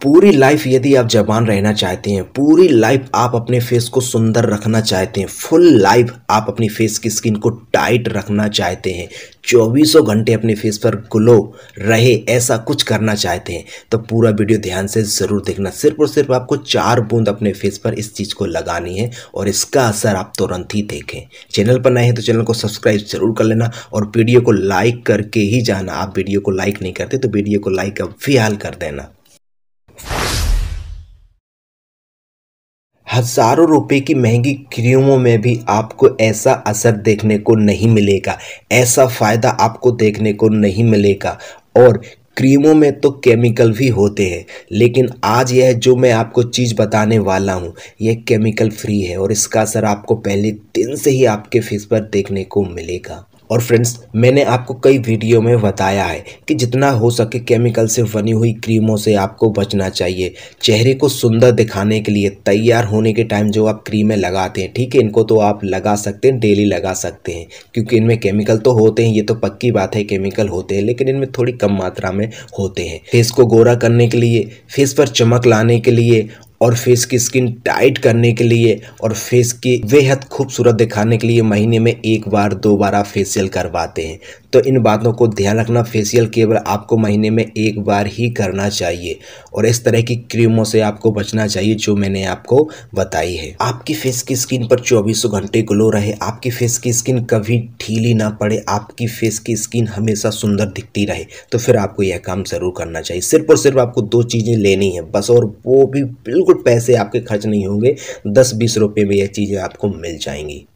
पूरी लाइफ यदि आप जवान रहना चाहते हैं, पूरी लाइफ आप अपने फेस को सुंदर रखना चाहते हैं फुल लाइफ आप अपनी फेस की स्किन को टाइट रखना चाहते हैं, चौबीसों घंटे अपने फेस पर ग्लो रहे, ऐसा कुछ करना चाहते हैं तो पूरा वीडियो ध्यान से ज़रूर देखना। सिर्फ़ और सिर्फ़ आपको चार बूंद अपने फेस पर इस चीज़ को लगानी है और इसका असर आप तुरंत ही देखें। चैनल पर नए हैं तो चैनल को सब्सक्राइब ज़रूर कर लेना और वीडियो को लाइक करके ही जाना। आप वीडियो को लाइक नहीं करते तो वीडियो को लाइक अब फ़िलहाल कर देना। हज़ारों रुपए की महँगी क्रीमों में भी आपको ऐसा असर देखने को नहीं मिलेगा। ऐसा फ़ायदा आपको देखने को नहीं मिलेगा। और क्रीमों में तो केमिकल भी होते हैं, लेकिन आज यह जो मैं आपको चीज़ बताने वाला हूँ, यह केमिकल फ्री है और इसका असर आपको पहले दिन से ही आपके फेस पर देखने को मिलेगा। और फ्रेंड्स मैंने आपको कई वीडियो में बताया है कि जितना हो सके केमिकल से बनी हुई क्रीमों से आपको बचना चाहिए। चेहरे को सुंदर दिखाने के लिए तैयार होने के टाइम जो आप क्रीमें लगाते हैं, ठीक है? इनको तो आप लगा सकते हैं डेली लगा सकते हैं, क्योंकि इनमें केमिकल तो होते हैं, ये तो पक्की बात है केमिकल होते हैं, लेकिन इनमें थोड़ी कम मात्रा में होते हैं। फेस को गोरा करने के लिए फेस पर चमक लाने के लिए और फेस की स्किन टाइट करने के लिए और फेस की बेहद खूबसूरत दिखाने के लिए महीने में एक बार, दो बार आप फेसियल करवाते हैं। तो इन बातों को ध्यान रखना फेशियल केवल आपको महीने में एक बार ही करना चाहिए और इस तरह की क्रीमों से आपको बचना चाहिए जो मैंने आपको बताई है। आपकी फेस की स्किन पर चौबीसों घंटे ग्लो रहे, आपकी फेस की स्किन कभी ढीली ना पड़े, आपकी फेस की स्किन हमेशा सुंदर दिखती रहे तो फिर आपको यह काम ज़रूर करना चाहिए। सिर्फ़ और सिर्फ़ आपको दो चीज़ें लेनी है, बस और वो भी बिल्कुल पैसे आपके खर्च नहीं होंगे, दस बीस रुपये में यह चीज़ें आपको मिल जाएँगी।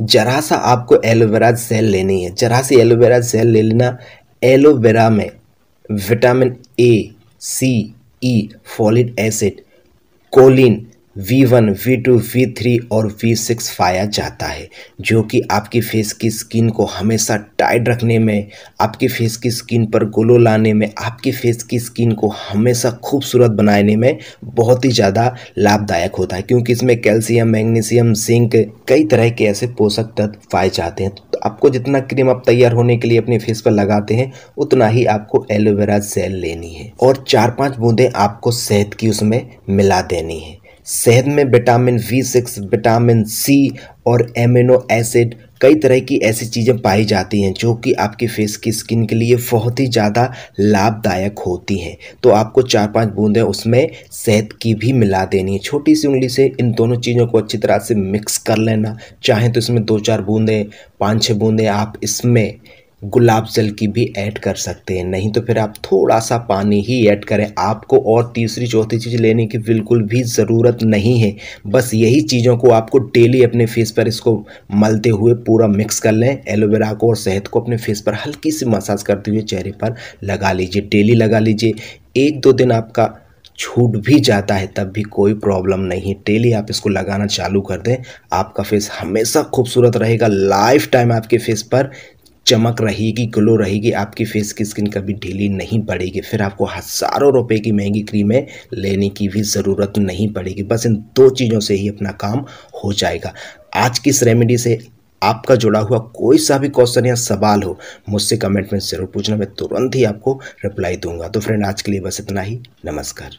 जरा सा आपको एलोवेरा सेल लेनी है। जरा सी एलोवेरा सेल ले लेना। एलोवेरा में vitamin A, C, E folic acid, choline B one B two B three और वी सिक्स पाया जाता है, जो कि आपकी फेस की स्किन को हमेशा टाइट रखने में, आपकी फेस की स्किन पर ग्लो लाने में, आपकी फेस की स्किन को हमेशा खूबसूरत बनाने में बहुत ही ज़्यादा लाभदायक होता है, क्योंकि इसमें कैल्शियम मैग्नीशियम जिंक कई तरह के ऐसे पोषक तत्व पाए जाते हैं। तो आपको जितना क्रीम आप तैयार होने के लिए अपने फेस पर लगाते हैं, उतना ही आपको एलोवेरा जेल लेनी है और चार पाँच बूंदें आपको शहद की उसमें मिला देनी है। शहद में vitamin B six vitamin C और एमिनो एसिड कई तरह की ऐसी चीज़ें पाई जाती हैं जो कि आपके फेस की स्किन के लिए बहुत ही ज़्यादा लाभदायक होती हैं। तो आपको चार पाँच बूंदें उसमें शहद की भी मिला देनी है। छोटी सी उंगली से इन दोनों चीज़ों को अच्छी तरह से मिक्स कर लेना। चाहें तो इसमें दो चार बूंदें पाँच छः बूंदें आप इसमें गुलाब जल की भी ऐड कर सकते हैं। नहीं तो फिर आप थोड़ा सा पानी ही ऐड करें। आपको और तीसरी, चौथी चीज़ लेने की बिल्कुल भी ज़रूरत नहीं है। बस यही चीज़ों को आपको डेली अपने फेस पर इसको मलते हुए पूरा मिक्स कर लें। एलोवेरा को और शहद को अपने फेस पर हल्की सी मसाज करते हुए चेहरे पर लगा लीजिए। डेली लगा लीजिए। एक दो दिन आपका छूट भी जाता है, तब भी कोई प्रॉब्लम नहीं है। डेली आप इसको लगाना चालू कर दें। आपका फेस हमेशा खूबसूरत रहेगा। लाइफ टाइम आपके फेस पर चमक रहेगी ग्लो रहेगी, आपकी फेस की स्किन कभी ढीली नहीं पड़ेगी। फिर आपको हज़ारों रुपए की महँगी क्रीमें लेने की भी ज़रूरत नहीं पड़ेगी। बस इन दो चीज़ों से ही अपना काम हो जाएगा। आज की इस रेमेडी से आपका जुड़ा हुआ कोई सा भी क्वेश्चन या सवाल हो, मुझसे कमेंट में ज़रूर पूछना, मैं तुरंत ही आपको रिप्लाई दूँगा। तो फ्रेंड आज के लिए बस इतना ही। नमस्कार।